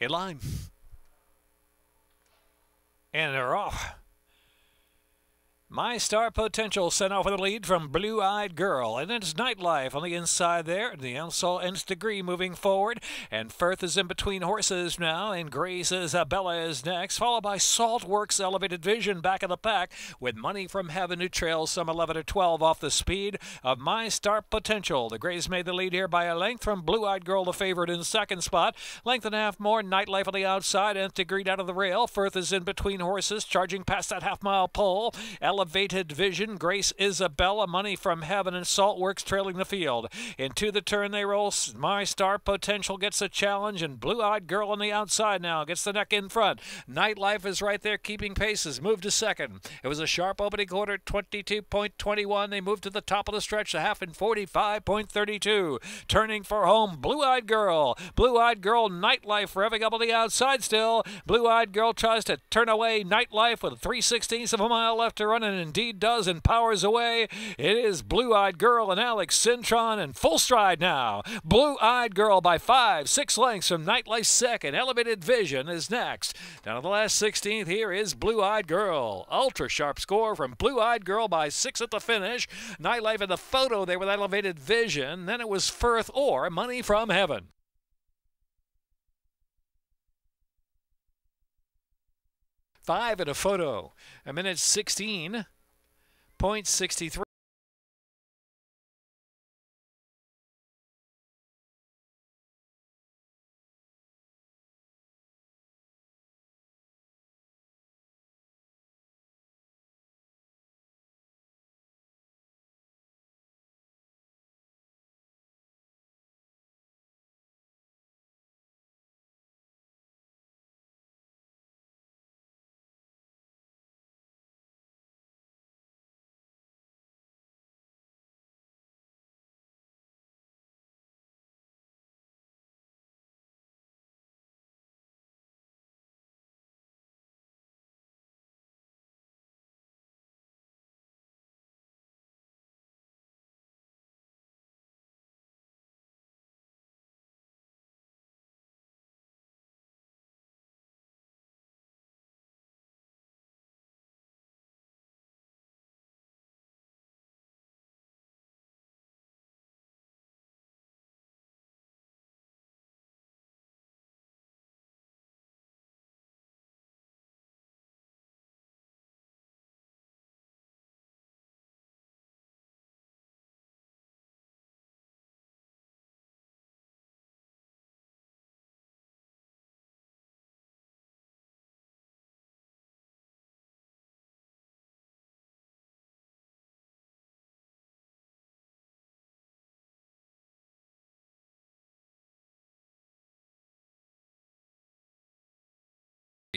in line. And they're off. My Star Potential sent off with a lead from Blue Eyed Girl. And it's Nightlife on the inside there. The Ansel Nth Degree moving forward. And Firth is in between horses now. And Grace Isabella is next. Followed by Saltworks Elevated Vision back of the pack with Money from Heaven who trails some 11 or 12 off the speed of My Star Potential. The Grays made the lead here by a length from Blue Eyed Girl, the favorite in second spot. Length and a half more. Nightlife on the outside. Nth Degree out of the rail. Firth is in between horses, charging past that half mile pole. Elevated Vision, Grace Isabella, Money from Heaven, and Saltworks trailing the field. Into the turn they roll. My Star Potential gets a challenge, and Blue Eyed Girl on the outside now gets the neck in front. Nightlife is right there keeping paces. Moved to second. It was a sharp opening quarter, 22.21. They moved to the top of the stretch, the half in 45.32. Turning for home, Blue Eyed Girl. Blue Eyed Girl, Nightlife revving up on the outside still. Blue Eyed Girl tries to turn away Nightlife with 3 16ths of a mile left to run and indeed does and powers away. It is Blue Eyed Girl and Alex Cintron in full stride now. Blue Eyed Girl by five, six lengths from Nightlife second. Elevated Vision is next. Down to the last 16th, here is Blue Eyed Girl. Ultra sharp score from Blue Eyed Girl by six at the finish. Nightlife in the photo there with Elevated Vision. Then it was Firth or Money from Heaven. Five at a photo. A minute 16.63.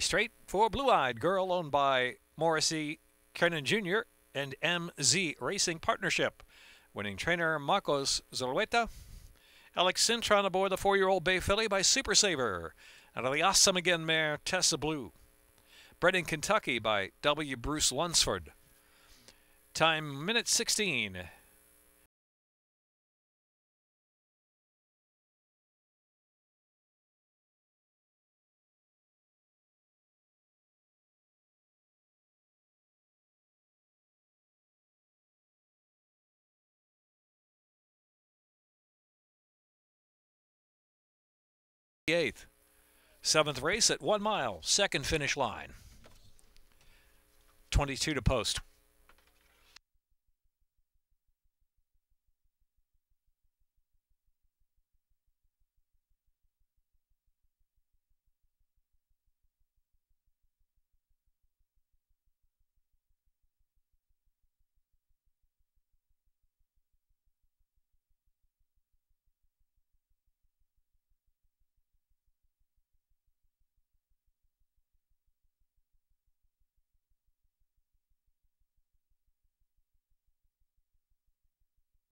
Straight for Blue Eyed Girl, owned by Morrissey Kernan Jr. and MZ Racing Partnership. Winning trainer Marcos Zulueta. Alex Cintron aboard the four year old Bay Filly by Super Saver. Out of the Awesome Again mare Tessa Blue. Bred in Kentucky by W. Bruce Lunsford. Time minute 16. Eighth. Seventh race at one mile, second finish line. 22 to post.